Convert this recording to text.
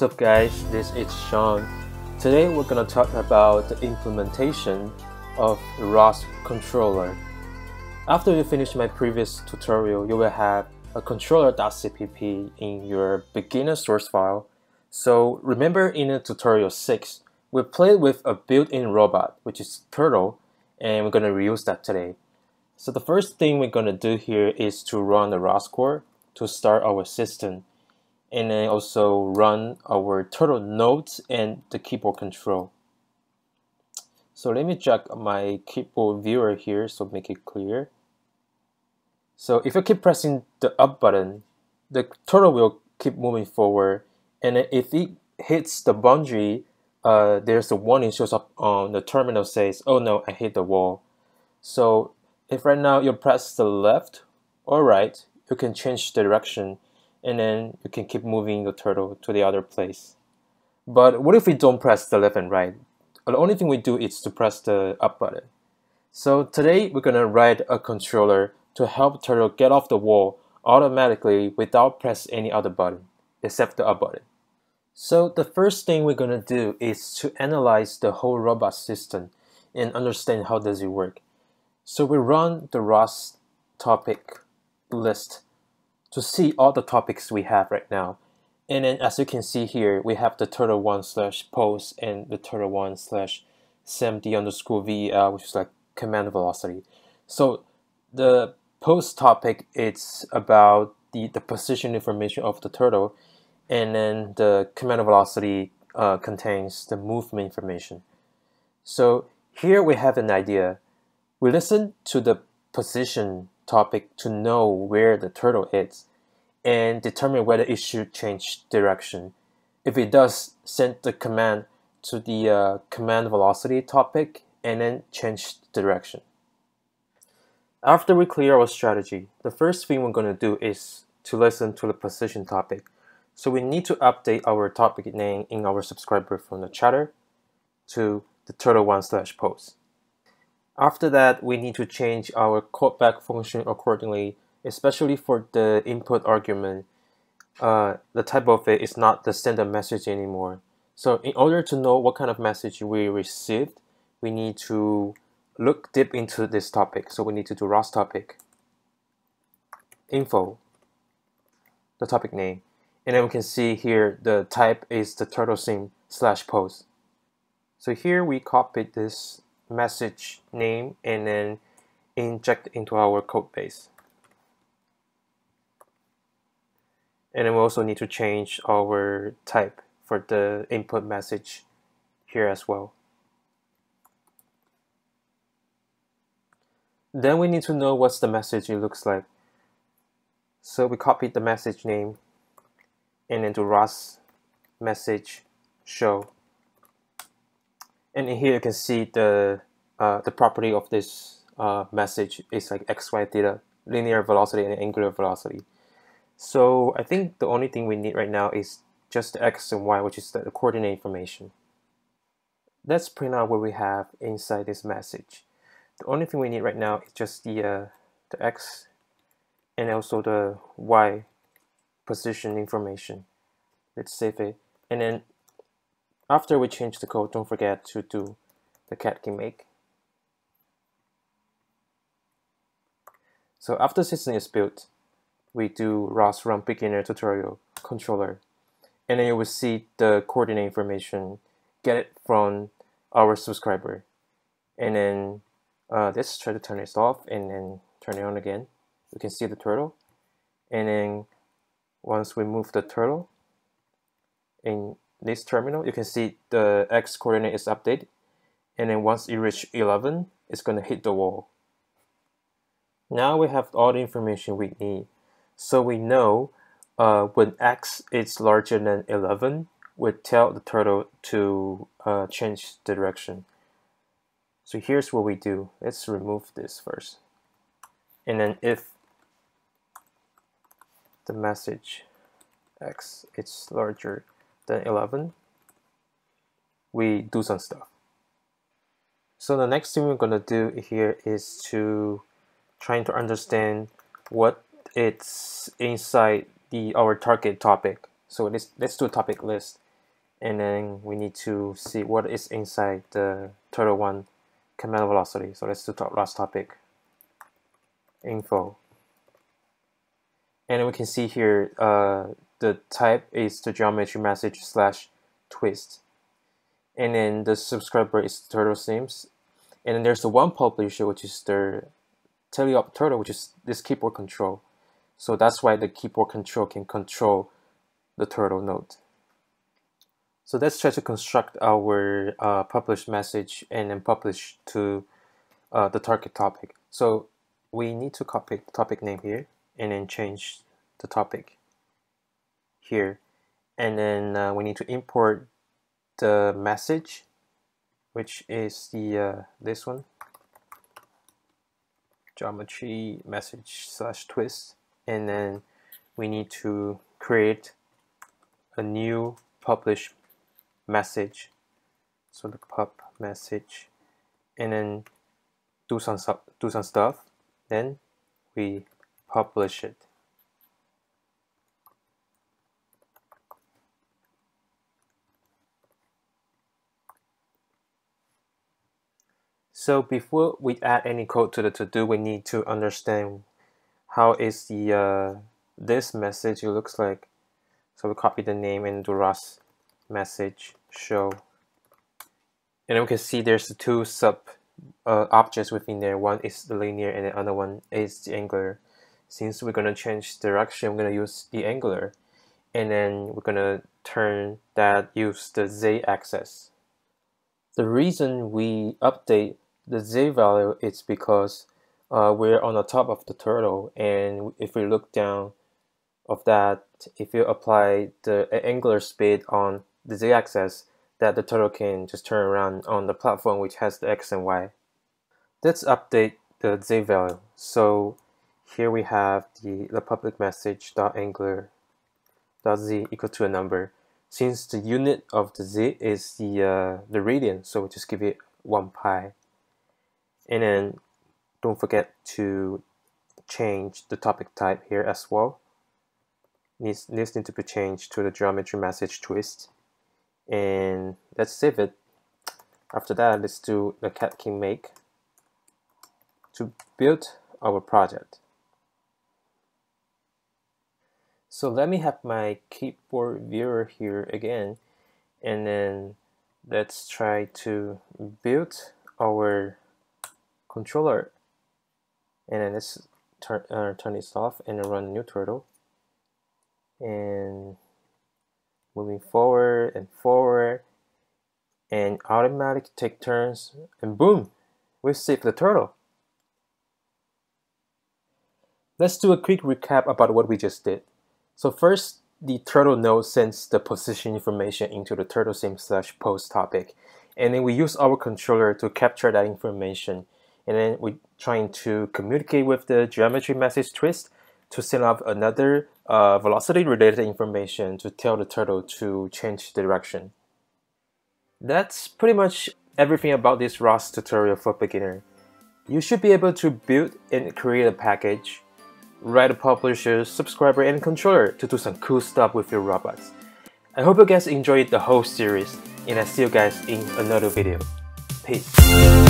What's up guys? This is Sean. Today we're gonna talk about the implementation of ROS controller. After you finish my previous tutorial, you will have a controller.cpp in your beginner source file. So remember in tutorial 6, we played with a built-in robot, which is Turtle, and we're gonna reuse that today. So the first thing we're gonna do here is to run the ROS core to start our system and then also run our turtle nodes and the keyboard control. So let me check my keyboard viewer here so make it clear. So if you keep pressing the up button, the turtle will keep moving forward and if it hits the boundary, uh, there's a warning shows up on the terminal says, oh no, I hit the wall. So if right now you press the left or right, you can change the direction and then you can keep moving the turtle to the other place. But what if we don't press the left and right? The only thing we do is to press the up button. So today we're gonna write a controller to help turtle get off the wall automatically without press any other button except the up button. So the first thing we're gonna do is to analyze the whole robot system and understand how does it work. So we run the ROS topic list to see all the topics we have right now. And then as you can see here, we have the turtle one slash pose and the turtle one slash cmd underscore vel, which is like command velocity. So the pose topic, it's about the, the position information of the turtle. And then the command velocity uh, contains the movement information. So here we have an idea. We listen to the position topic to know where the turtle is and determine whether it should change direction. If it does, send the command to the uh, command velocity topic and then change direction. After we clear our strategy, the first thing we're going to do is to listen to the position topic. So we need to update our topic name in our subscriber from the chatter to the turtle1 slash pose. After that, we need to change our callback function accordingly, especially for the input argument. Uh, the type of it is not the standard message anymore. So in order to know what kind of message we received, we need to look deep into this topic. So we need to do ROS topic, info, the topic name. And then we can see here the type is the turtle sim slash pose. So here we copied this message name and then inject into our code base. And then we also need to change our type for the input message here as well. Then we need to know what's the message it looks like. So we copied the message name and into ROS message show and here you can see the uh, the property of this uh, message is like x, y, theta, linear velocity and angular velocity. So I think the only thing we need right now is just the x and y, which is the coordinate information. Let's print out what we have inside this message. The only thing we need right now is just the, uh, the x and also the y position information. Let's save it. And then after we change the code, don't forget to do the catkin_make. So after system is built, we do ROS run beginner tutorial controller, and then you will see the coordinate information, get it from our subscriber. And then uh, let's try to turn this off and then turn it on again. You can see the turtle. And then once we move the turtle in this terminal, you can see the x coordinate is updated. And then once you reach 11, it's going to hit the wall. Now we have all the information we need. So we know uh, when x is larger than 11, we tell the turtle to uh, change the direction. So here's what we do. Let's remove this first. And then if the message x is larger then 11, we do some stuff. So the next thing we're going to do here is to trying to understand what it's inside the our target topic. So let's, let's do a topic list. And then we need to see what is inside the turtle one command velocity. So let's do top last topic, info. And we can see here uh, the type is the geometry message slash twist. And then the subscriber is Turtle Sims. And then there's the one publisher, which is the Teleop Turtle, which is this keyboard control. So that's why the keyboard control can control the turtle node. So let's try to construct our uh, publish message and then publish to uh, the target topic. So we need to copy the topic name here and then change the topic here. And then uh, we need to import the message which is the uh, this one. Geometry message slash twist. And then we need to create a new publish message. So the pub message. And then do some do some stuff. Then we publish it So before we add any code to the to-do, we need to understand how is the uh, this message looks like. So we copy the name and do ROS message show. And we can see there's two sub uh, objects within there. One is the linear and the other one is the angular. Since we're gonna change direction, we're gonna use the angular. And then we're gonna turn that use the z axis. The reason we update the z value is because uh, we're on the top of the turtle and if we look down of that if you apply the angular speed on the z-axis that the turtle can just turn around on the platform which has the x and y. Let's update the z value. So here we have the, the public message dot angular dot z equal to a number. Since the unit of the z is the uh, the radian so we just give it 1 pi and then don't forget to change the topic type here as well. Needs, needs need to be changed to the geometry message twist. And let's save it. After that, let's do the catkin_make to build our project. So let me have my keyboard viewer here again and then let's try to build our controller and then let's turn, uh, turn this off and run new turtle. And moving forward and forward and automatic take turns and boom we save the turtle. Let's do a quick recap about what we just did. So first the turtle node sends the position information into the turtle sim slash pose topic and then we use our controller to capture that information and then we're trying to communicate with the geometry message twist to send off another uh, velocity related information to tell the turtle to change the direction. That's pretty much everything about this ROS tutorial for beginner. You should be able to build and create a package, write a publisher, subscriber, and controller to do some cool stuff with your robots. I hope you guys enjoyed the whole series, and I see you guys in another video. Peace.